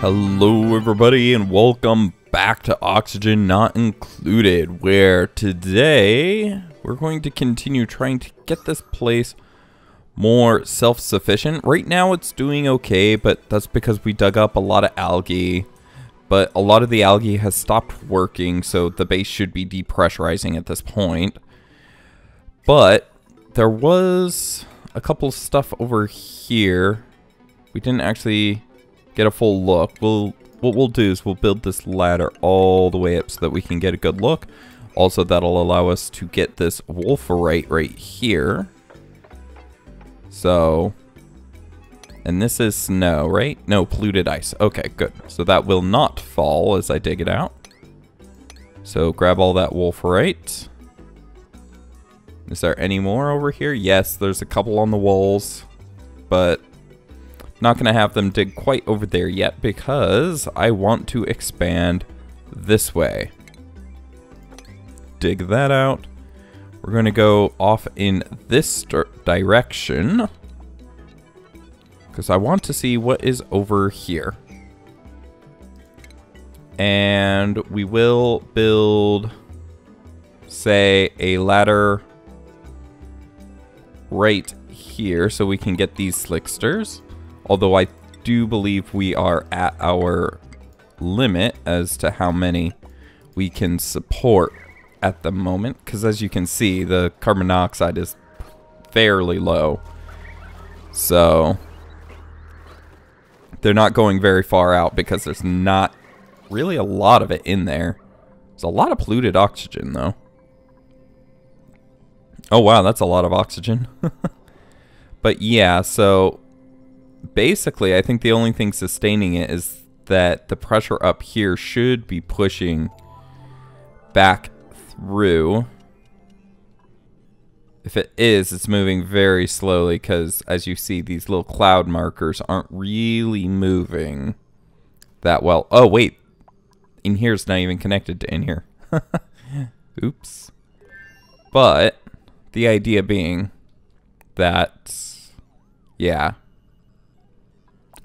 Hello, everybody, and welcome back to Oxygen Not Included, where today we're going to continue trying to get this place more self-sufficient. Right now it's doing okay, but that's because we dug up a lot of algae, but a lot of the algae has stopped working, so the base should be depressurizing at this point. But there was a couple stuff over here. We didn't actually get a full look. We'll what we'll do is we'll build this ladder all the way up so that we can get a good look. Also, that'll allow us to get this wolframite right right here. So, and this is snow, right? No, polluted ice. Okay, good. So that will not fall as I dig it out. So grab all that wolframite. Is there any more over here? Yes, there's a couple on the walls, but not going to have them dig quite over there yet because I want to expand this way. Dig that out. We're going to go off in this direction because I want to see what is over here. And we will build, say, a ladder right here so we can get these slicksters. Although I do believe we are at our limit as to how many we can support at the moment. Because as you can see, the carbon dioxide is fairly low. So they're not going very far out because there's not really a lot of it in there. There's a lot of polluted oxygen though. Oh wow, that's a lot of oxygen. but yeah, so basically, I think the only thing sustaining it is that the pressure up here should be pushing back through. If it is, it's moving very slowly because, as you see, these little cloud markers aren't really moving that well. Oh, wait. In here is not even connected to in here. Oops. But the idea being that, yeah,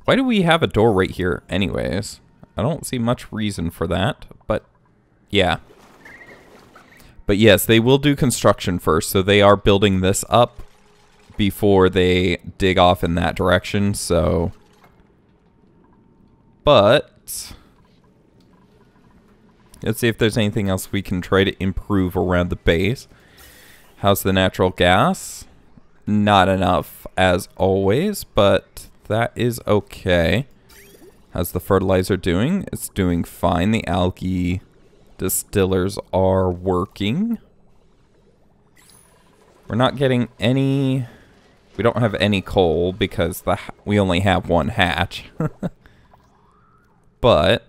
why do we have a door right here anyways? I don't see much reason for that, but yeah. But yes, they will do construction first, so they are building this up before they dig off in that direction, so... But... Let's see if there's anything else we can try to improve around the base. How's the natural gas? Not enough, as always, but that is okay. How's the fertilizer doing? It's doing fine. The algae distillers are working. We're not getting any... We don't have any coal because the we only have one hatch. but...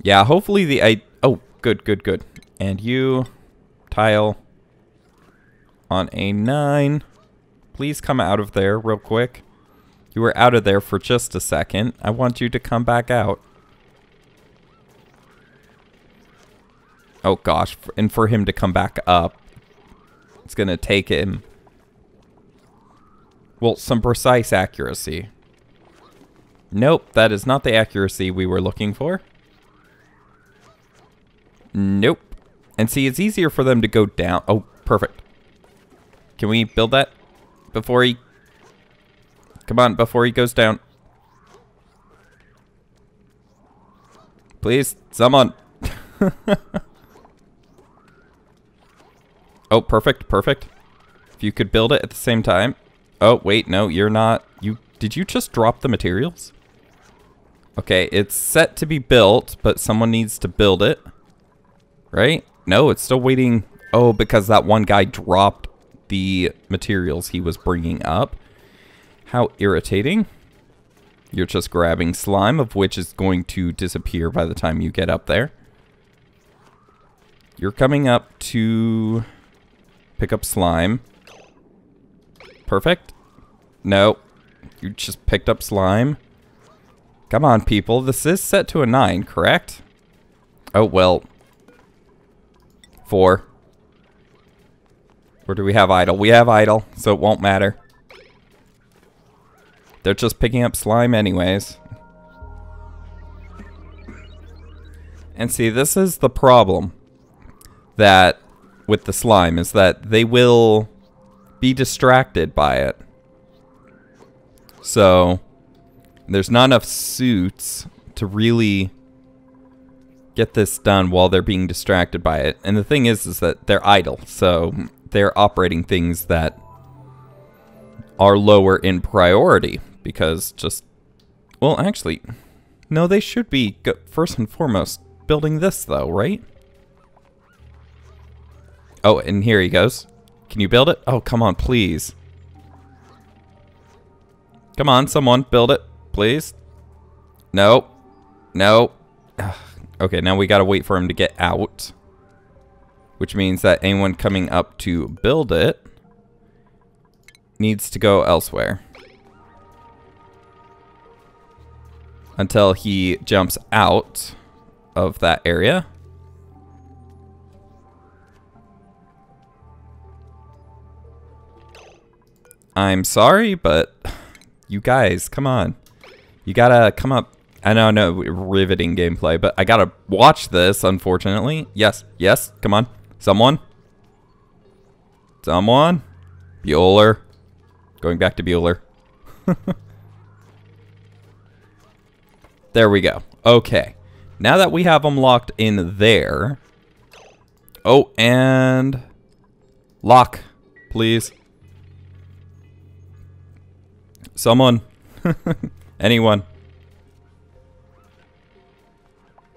Yeah, hopefully the... Good, good, good. And you, tile, on a 9. Please come out of there real quick. You were out of there for just a second. I want you to come back out. Oh gosh, and for him to come back up, it's to take him, well, some precise accuracy. Nope, that is not the accuracy we were looking for. Nope. And see, it's easier for them to go down. Oh, perfect. Can we build that before he... Come on, before he goes down. Please, someone. oh, perfect, perfect. If you could build it at the same time. Oh, wait, no, you're not. You Did you just drop the materials? Okay, it's set to be built, but someone needs to build it. Right? No, it's still waiting. Oh, because that one guy dropped the materials he was bringing up. How irritating. You're just grabbing slime, of which is going to disappear by the time you get up there. You're coming up to pick up slime. Perfect. No. You just picked up slime. Come on, people. This is set to a 9, correct? Oh, well. 4. Or do we have idle? We have idle, so it won't matter. They're just picking up slime anyways. And see, this is the problem that with the slime is that they will be distracted by it. So there's not enough suits to really get this done while they're being distracted by it. And the thing is is that they're idle. So they're operating things that are lower in priority because just well, actually no, they should be first and foremost building this though, right? Oh, and here he goes. Can you build it? Oh, come on, please. Come on, someone, build it, please. No. No. Okay, now we gotta wait for him to get out. Which means that anyone coming up to build it needs to go elsewhere. Until he jumps out of that area. I'm sorry, but you guys, come on. You gotta come up. I know, no, riveting gameplay, but I gotta watch this, unfortunately. Yes, yes, come on. Someone? Someone? Bueller. Going back to Bueller. there we go. Okay. Now that we have them locked in there. Oh, and lock, please. Someone. Anyone.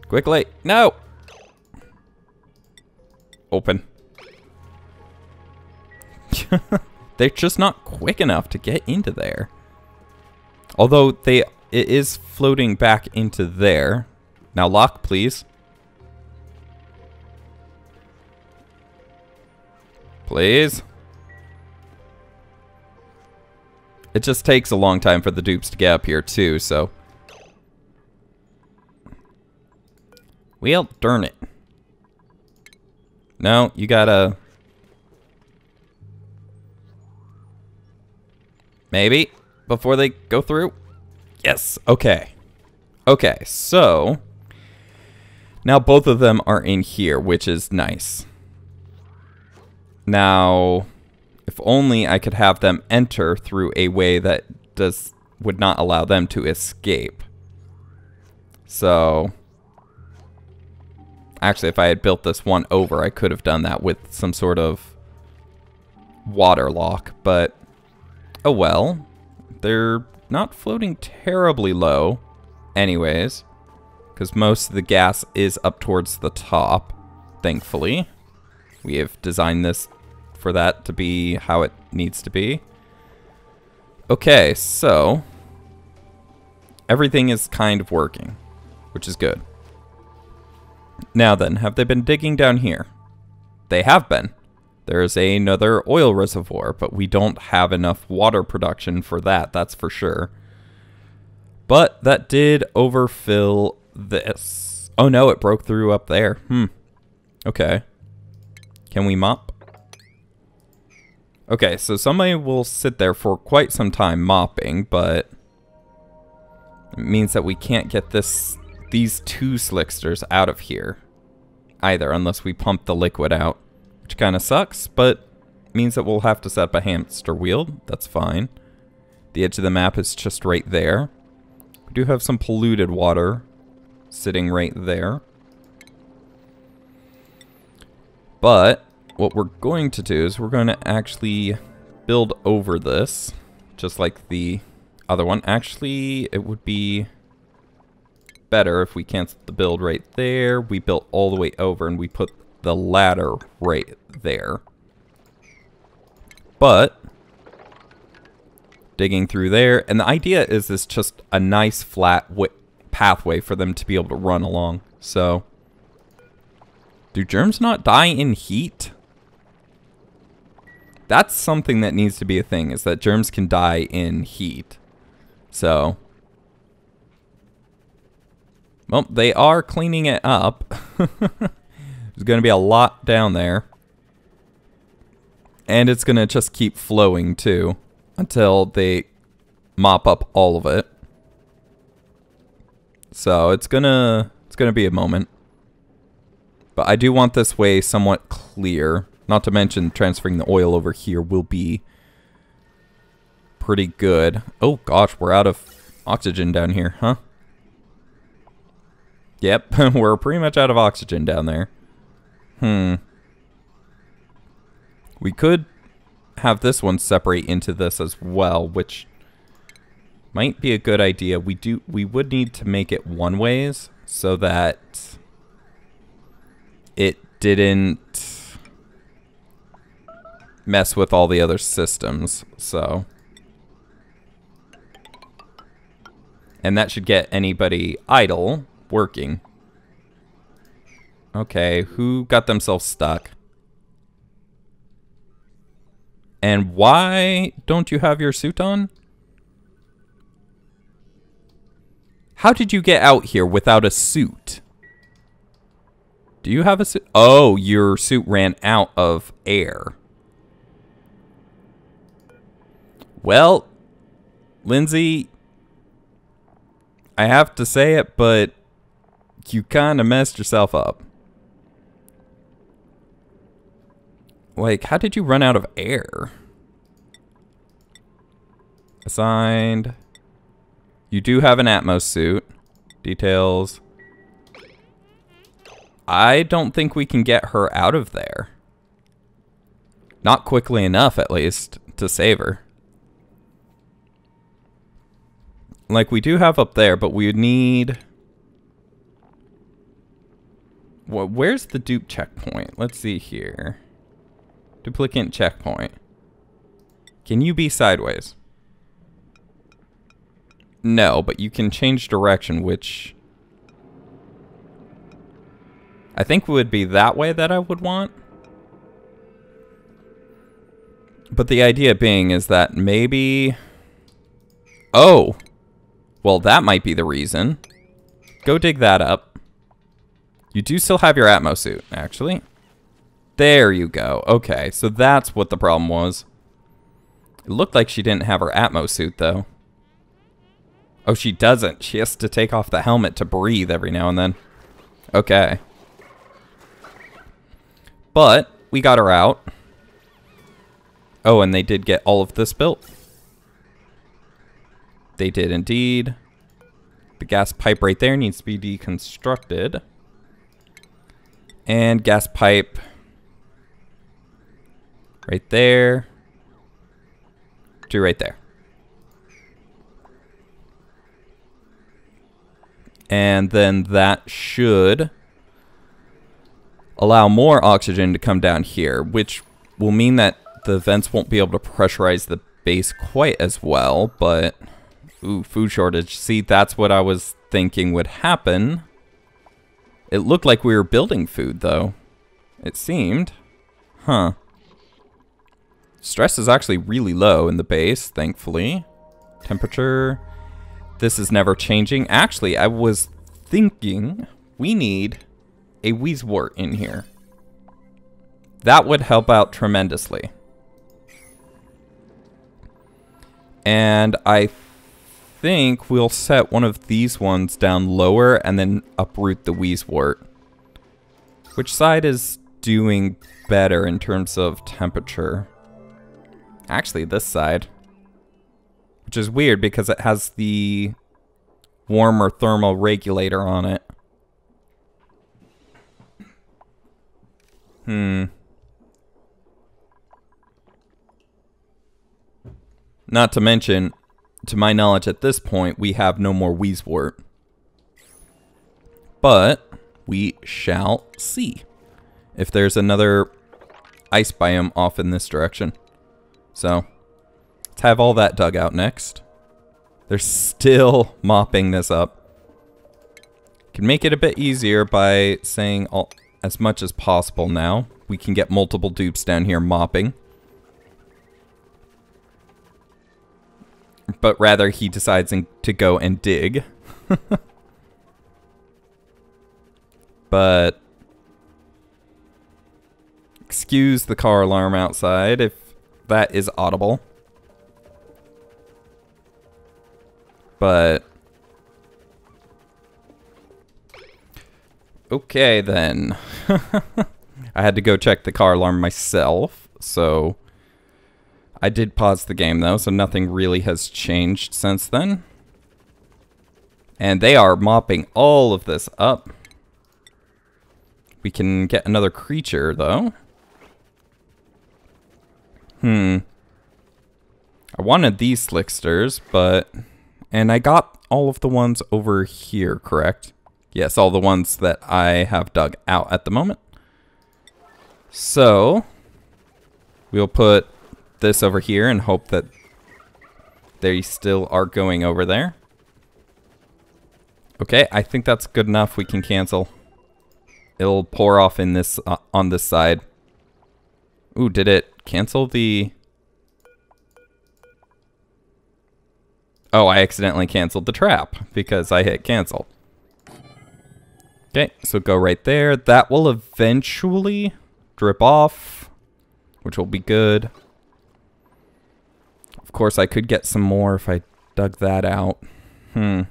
Quickly. No. Open. They're just not quick enough to get into there. Although they it is floating back into there. Now lock, please. Please. It just takes a long time for the dupes to get up here too, so. Well, darn it. No, you gotta... Maybe, before they go through? Yes, okay. Okay, so... Now both of them are in here, which is nice. Now, if only I could have them enter through a way that does would not allow them to escape. So, actually, if I had built this one over, I could have done that with some sort of water lock, but oh well. They're not floating terribly low anyways, because most of the gas is up towards the top, thankfully. We have designed this for that to be how it needs to be. Okay, so everything is kind of working, which is good. Now then, have they been digging down here? They have been. There's another oil reservoir, but we don't have enough water production for that, that's for sure. But that did overfill this. Oh no, it broke through up there. Hmm. Okay. Can we mop? Okay, so somebody will sit there for quite some time mopping, but it means that we can't get this these two slicksters out of here either unless we pump the liquid out, which kind of sucks, but means that we'll have to set up a hamster wheel. That's fine. The edge of the map is just right there. We do have some polluted water sitting right there. But what we're going to do is we're going to actually build over this, just like the other one. Actually, it would be better if we canceled the build right there. We built all the way over and we put the ladder right there. But, digging through there, and the idea is it's just a nice flat pathway for them to be able to run along. So, do germs not die in heat? That's something that needs to be a thing, is that germs can die in heat. So. Well, they are cleaning it up. There's going to be a lot down there. And it's going to just keep flowing too until they mop up all of it. So it's going to it's to be a moment. But I do want this way somewhat clear. Not to mention transferring the oil over here will be pretty good. Oh gosh, we're out of oxygen down here, huh? Yep, we're pretty much out of oxygen down there. Hmm. We could have this one separate into this as well, which might be a good idea. We do we would need to make it one ways so that it didn't mess with all the other systems. So and that should get anybody idle working. Okay, who got themselves stuck? And why don't you have your suit on? How did you get out here without a suit? Do you have a suit? Oh, your suit ran out of air. Well, Lindsay, I have to say it, but you kind of messed yourself up. Like, how did you run out of air? Assigned. You do have an Atmos suit. Details. I don't think we can get her out of there. Not quickly enough, at least, to save her. Like, we do have up there, but we would need... Where's the dupe checkpoint? Let's see here. Duplicant checkpoint. Can you be sideways? No, but you can change direction, which... I think would be that way that I would want. But the idea being is that maybe... Oh! Well, that might be the reason. Go dig that up. You do still have your Atmo suit, actually. There you go. Okay, so that's what the problem was. It looked like she didn't have her Atmo suit, though. Oh, she doesn't. She has to take off the helmet to breathe every now and then. Okay. But, we got her out. Oh, and they did get all of this built. They did indeed. The gas pipe right there needs to be deconstructed. And gas pipe right there to right there. And then that should allow more oxygen to come down here, which will mean that the vents won't be able to pressurize the base quite as well, but... Ooh, food shortage. See, that's what I was thinking would happen. It looked like we were building food, though. It seemed. Huh. Stress is actually really low in the base, thankfully. Temperature. This is never changing. Actually, I was thinking we need a Wheezewort in here. That would help out tremendously. And I think we'll set one of these ones down lower and then uproot the Wheezewort. Which side is doing better in terms of temperature? Actually, this side. Which is weird because it has the warmer thermal regulator on it. Hmm. Not to mention, to my knowledge at this point, we have no more Wheezewort. But we shall see if there's another ice biome off in this direction. So, let's have all that dug out next. They're still mopping this up. Can make it a bit easier by saying all, as much as possible now. We can get multiple dupes down here mopping. But rather he decides to go and dig. but excuse the car alarm outside if that is audible. But Okay then. I had to go check the car alarm myself, so I did pause the game though, so nothing really has changed since then. And they are mopping all of this up. We can get another creature though. Hmm. I wanted these slicksters, but... And I got all of the ones over here, correct? Yes, all the ones that I have dug out at the moment. So, we'll put this over here and hope that they still are going over there. Okay, I think that's good enough. We can cancel. It'll pour off in this uh, on this side. Ooh, did it cancel the... Oh, I accidentally canceled the trap because I hit cancel. Okay, so go right there. That will eventually drip off, which will be good. Of course, I could get some more if I dug that out. Hmm.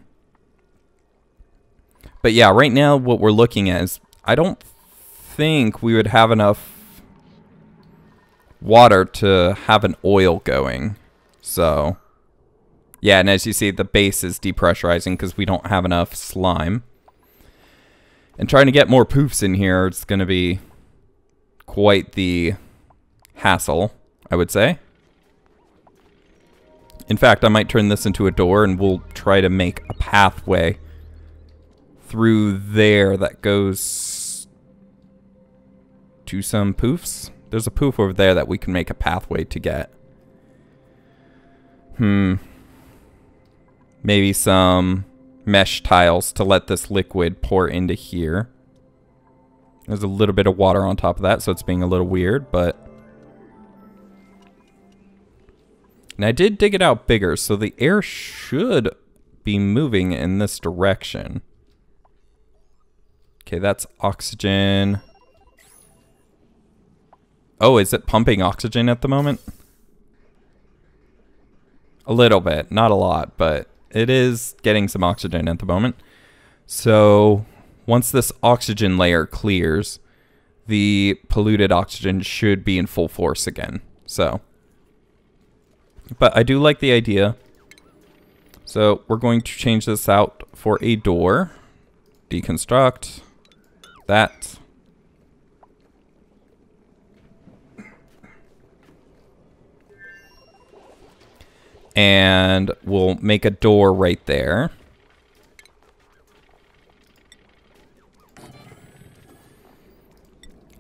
But yeah, right now what we're looking at is I don't think we would have enough water to have an oil going. So, yeah, and as you see, the base is depressurizing because we don't have enough slime. And trying to get more poofs in here is going to be quite the hassle, I would say. In fact, I might turn this into a door and we'll try to make a pathway through there that goes to some poofs. There's a poof over there that we can make a pathway to get. Hmm. Maybe some mesh tiles to let this liquid pour into here. There's a little bit of water on top of that, so it's being a little weird, but... And I did dig it out bigger, so the air should be moving in this direction. Okay, that's oxygen. Oh, is it pumping oxygen at the moment? A little bit, not a lot, but it is getting some oxygen at the moment. So once this oxygen layer clears, the polluted oxygen should be in full force again. So, but I do like the idea. So we're going to change this out for a door. Deconstruct that. and we'll make a door right there.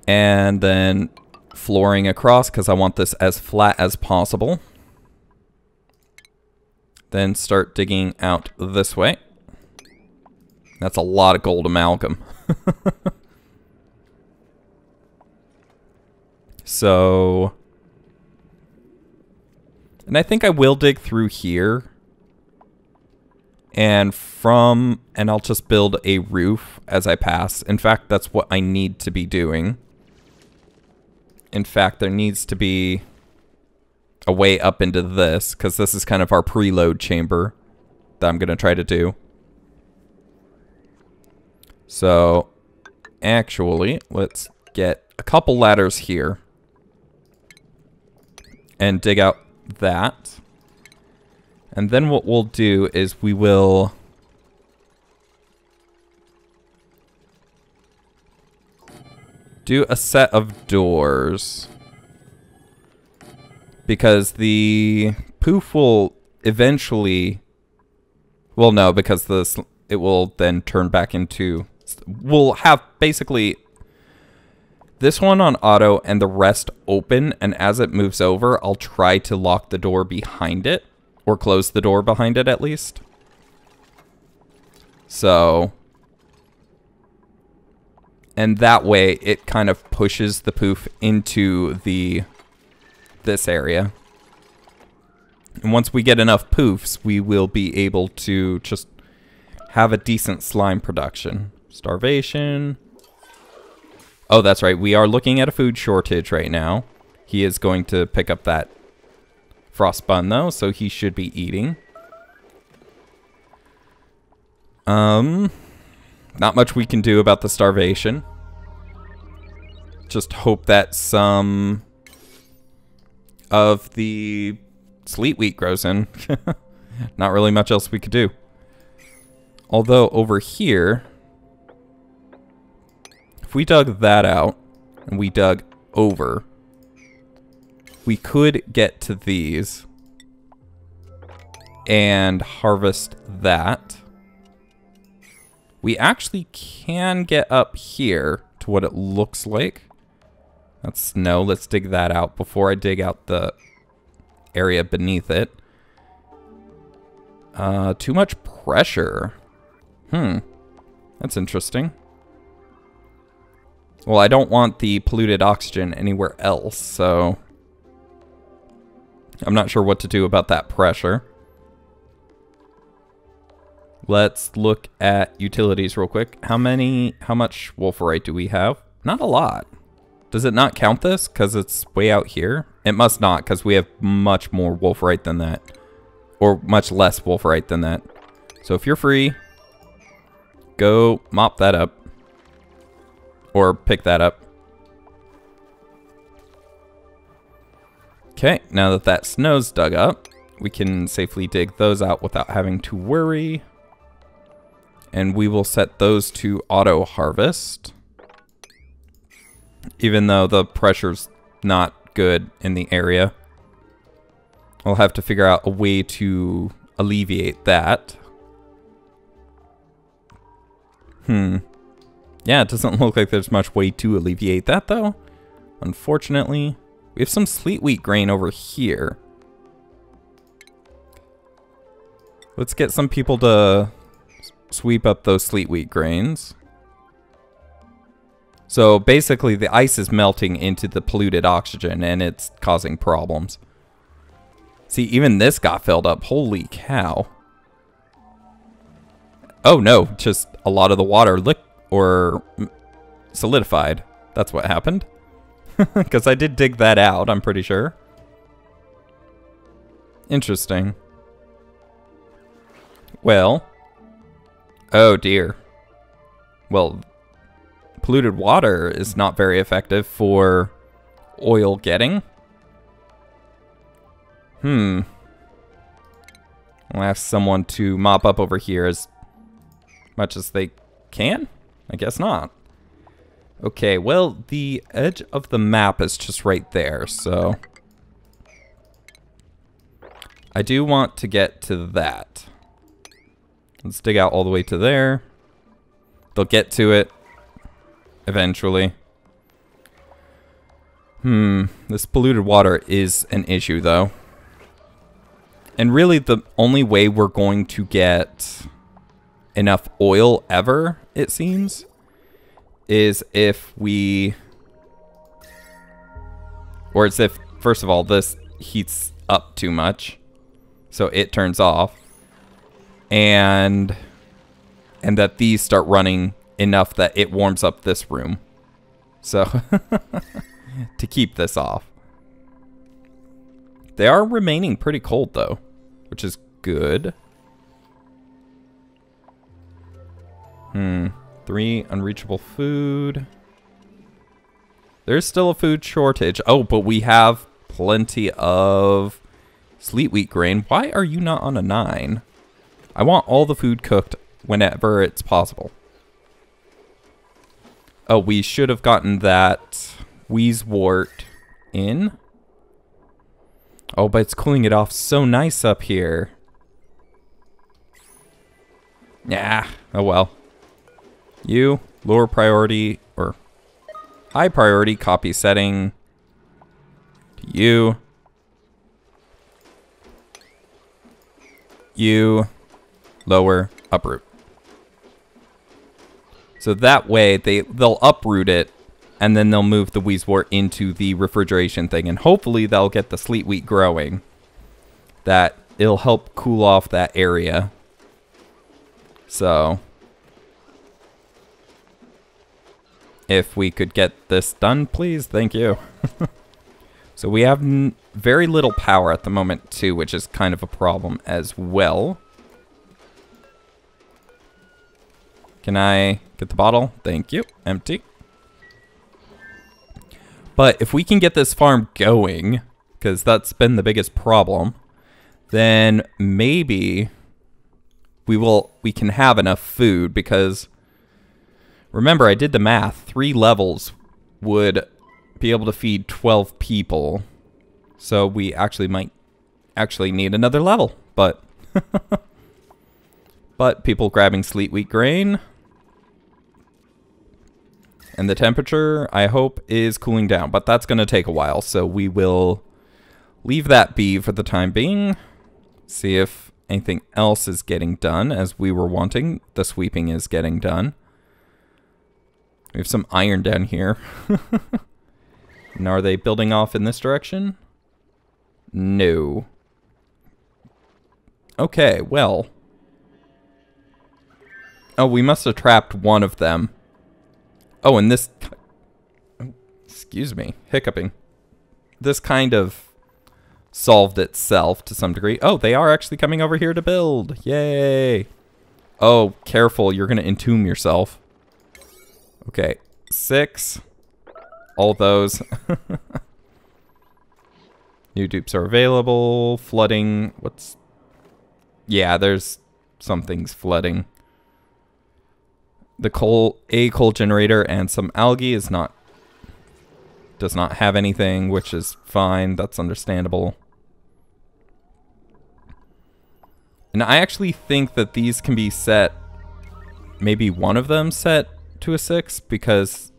And then flooring across because I want this as flat as possible. Then start digging out this way. That's a lot of gold amalgam. so and I think I will dig through here. And from, and I'll just build a roof as I pass. In fact, that's what I need to be doing. In fact, there needs to be a way up into this, because this is kind of our preload chamber that I'm going to try to do. So, actually, let's get a couple ladders here. And dig out that. And then what we'll do is we will... do a set of doors. Because the poof will eventually... Well, no, because this it will then turn back into... We'll have basically this one on auto and the rest open, and as it moves over, I'll try to lock the door behind it, or close the door behind it at least. So, and that way it kind of pushes the poof into the this area. And once we get enough poofs, we will be able to just have a decent slime production. Starvation. Oh, that's right. We are looking at a food shortage right now. He is going to pick up that frost bun though, so he should be eating. Um, not much we can do about the starvation. Just hope that some of the sleet wheat grows in. not really much else we could do. Although over here, if we dug that out and we dug over, we could get to these and harvest that. We actually can get up here to what it looks like. That's snow. Let's dig that out before I dig out the area beneath it. Uh, too much pressure. Hmm. That's interesting. Well, I don't want the polluted oxygen anywhere else, so... I'm not sure what to do about that pressure. Let's look at utilities real quick. How many, how much wolframite do we have? Not a lot. Does it not count this because it's way out here? It must not because we have much more wolframite than that. Or much less wolframite than that. So if you're free, go mop that up. Or pick that up. Okay, now that that snow's dug up, we can safely dig those out without having to worry and we will set those to auto harvest. Even though the pressure's not good in the area. I'll have to figure out a way to alleviate that. Hmm. Yeah, it doesn't look like there's much way to alleviate that though. Unfortunately. We have some sleet wheat grain over here. Let's get some people to sweep up those sleet wheat grains. So basically the ice is melting into the polluted oxygen and it's causing problems. See, even this got filled up. Holy cow. Oh no, just a lot of the water lick or solidified. That's what happened. Because I did dig that out, I'm pretty sure. Interesting. Well, Oh dear. Well, polluted water is not very effective for oil getting. Hmm. I'll ask someone to mop up over here as much as they can? I guess not. Okay, well, the edge of the map is just right there, so... I do want to get to that. Let's dig out all the way to there. They'll get to it eventually. Hmm, this polluted water is an issue though. And really the only way we're going to get enough oil ever, it seems, is if we... Or it's if, first of all, this heats up too much. So it turns off and and that these start running enough that it warms up this room. So to keep this off. They are remaining pretty cold though, which is good. Hmm. Three unreachable food. There's still a food shortage. Oh, but we have plenty of sleet wheat grain. Why are you not on a nine? I want all the food cooked whenever it's possible. Oh, we should have gotten that Wheezewort in. Oh, but it's cooling it off so nice up here. Yeah, oh well. You, lower priority, or high priority copy setting. to You. You lower, uproot. So that way they they'll uproot it and then they'll move the Wheezewort into the refrigeration thing and hopefully they'll get the sleet wheat growing. That it'll help cool off that area. So if we could get this done, please. Thank you. so we have very little power at the moment, too, which is kind of a problem as well. Can I get the bottle? Thank you. Empty. But if we can get this farm going, because that's been the biggest problem, then maybe we will we can have enough food because remember I did the math. 3 levels would be able to feed 12 people. So we actually might actually need another level, but but people grabbing sleet wheat grain and the temperature, I hope, is cooling down. But that's going to take a while, so we will leave that be for the time being. See if anything else is getting done as we were wanting. The sweeping is getting done. We have some iron down here. and are they building off in this direction? No. Okay, well. Oh, we must have trapped one of them. Oh, and this... excuse me, hiccuping. This kind of solved itself to some degree. Oh, they are actually coming over here to build. Yay. Oh, careful. You're going to entomb yourself. Okay. Six. All those. New dupes are available. Flooding. What's... Yeah, there's Something's flooding the coal a coal generator and some algae is not does not have anything, which is fine. That's understandable. And I actually think that these can be set, maybe one of them set to a 6, because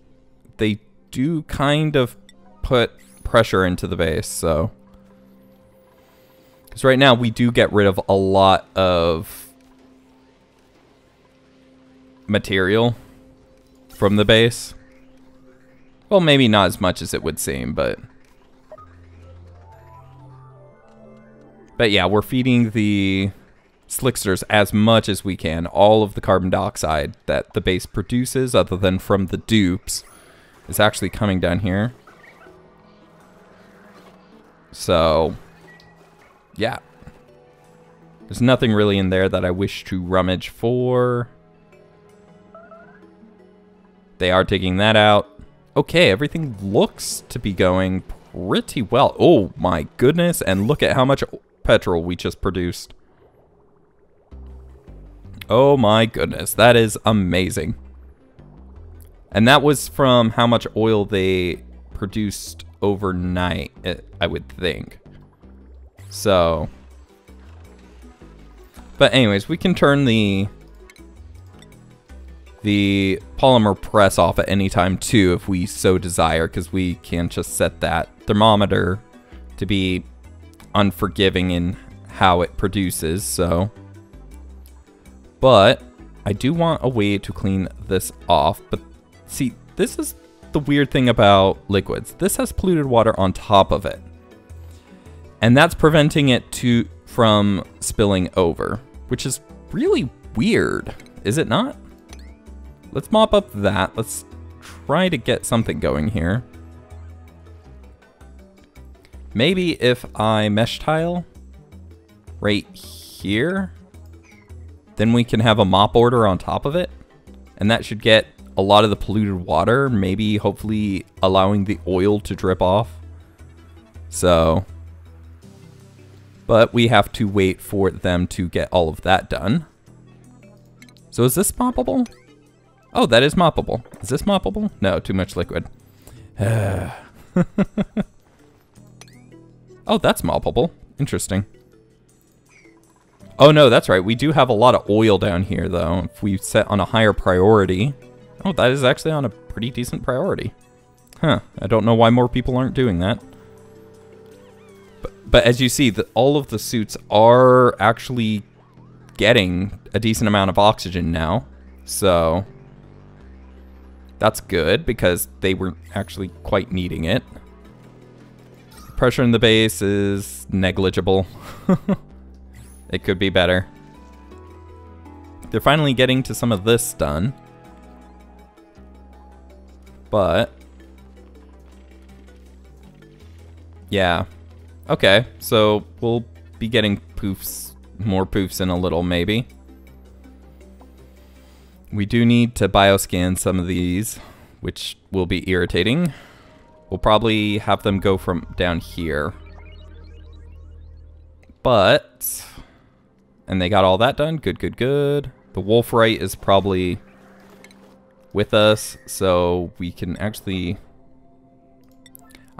they do kind of put pressure into the base, so... Because right now we do get rid of a lot of material from the base. Well, maybe not as much as it would seem, but... But yeah, we're feeding the slicksters as much as we can. All of the carbon dioxide that the base produces, other than from the dupes, is actually coming down here. So, yeah. There's nothing really in there that I wish to rummage for. They are taking that out. Okay, everything looks to be going pretty well. Oh my goodness, and look at how much petrol we just produced. Oh my goodness, that is amazing. And that was from how much oil they produced overnight, eh, I would think. So. But anyways, we can turn the the polymer press off at any time too if we so desire because we can just set that thermometer to be unforgiving in how it produces so. But I do want a way to clean this off but see this is the weird thing about liquids. This has polluted water on top of it. And that's preventing it to from spilling over which is really weird is it not Let's mop up that. Let's try to get something going here. Maybe if I mesh tile right here, then we can have a mop order on top of it. And that should get a lot of the polluted water, maybe hopefully allowing the oil to drip off. So, but we have to wait for them to get all of that done. So is this moppable? Oh, that is moppable. Is this moppable? No, too much liquid. oh, that's moppable. Interesting. Oh no, that's right. We do have a lot of oil down here, though. If we set on a higher priority. Oh, that is actually on a pretty decent priority. Huh. I don't know why more people aren't doing that. But, but as you see, the, all of the suits are actually getting a decent amount of oxygen now. So, that's good because they weren't actually quite needing it. Pressure in the base is negligible. it could be better. They're finally getting to some of this done. but yeah. Okay, so we'll be getting poofs, more poofs in a little maybe. We do need to bioscan some of these, which will be irritating. We'll probably have them go from down here. But, and they got all that done. Good, good, good. The Wolframite is probably with us, so we can actually...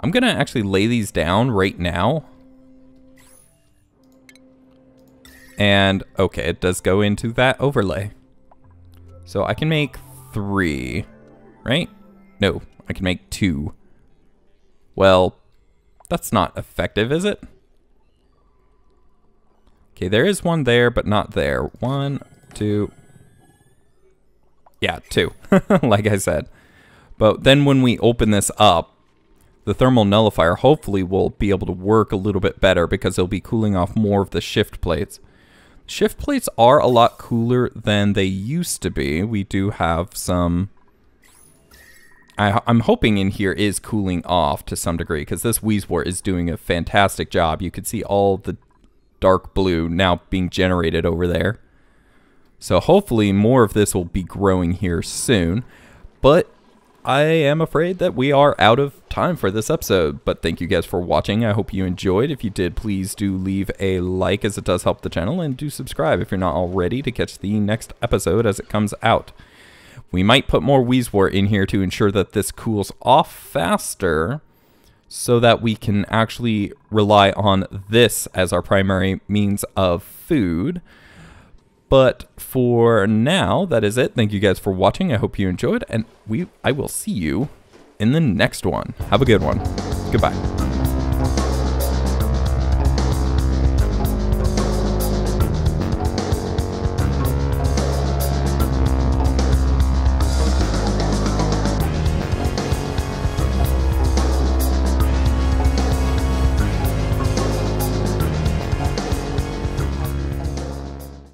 I'm going to actually lay these down right now. And, okay, it does go into that overlay. So I can make three, right? No, I can make two. Well, that's not effective, is it? Okay, there is one there, but not there. One, two. Yeah, two, like I said. But then when we open this up, the thermal nullifier hopefully will be able to work a little bit better because it'll be cooling off more of the shift plates. Shift plates are a lot cooler than they used to be. We do have some... I, am hoping in here is cooling off to some degree because this Wheezewort is doing a fantastic job. You can see all the dark blue now being generated over there. So hopefully more of this will be growing here soon. But I am afraid that we are out of time for this episode. But thank you guys for watching. I hope you enjoyed. If you did, please do leave a like as it does help the channel. And do subscribe if you're not already to catch the next episode as it comes out. We might put more Wheezewort in here to ensure that this cools off faster so that we can actually rely on this as our primary means of food. But for now, that is it. Thank you guys for watching. I hope you enjoyed, and we I will see you in the next one. Have a good one. Goodbye.